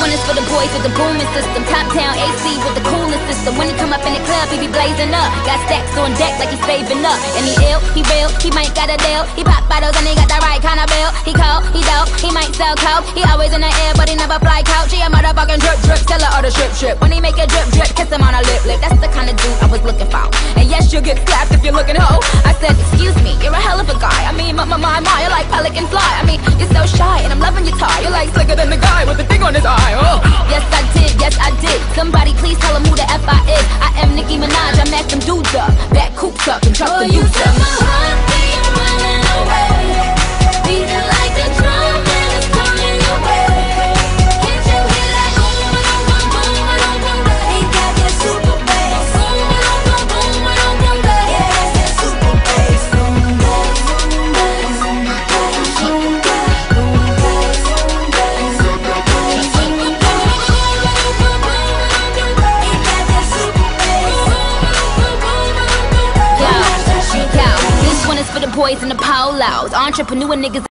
one is for the boys with the booming system. Top town AC with the coolest system. When he come up in the club, he be blazing up. Got stacks on deck like he's saving up. And he ill, he real, he might got a deal. He pop bottles and he got the right kind of bill. He cold, he dope, he might sell coke. He always in the air, but he never fly couch. He a motherfucking drip drip, tell her all the strip strip. When he make a drip drip, kiss him on a lip lip. That's the kind of dude I was looking for. And yes, you'll get slapped if you're looking hoe. I said, excuse me, on his eye. Oh. Yes, I did, yes, I did. Somebody please tell him who the F I is. I am Nicki Minaj, I macked them dudes up. Back coops up and truck Oh, you dudes up. For the boys in the polos. Entrepreneur niggas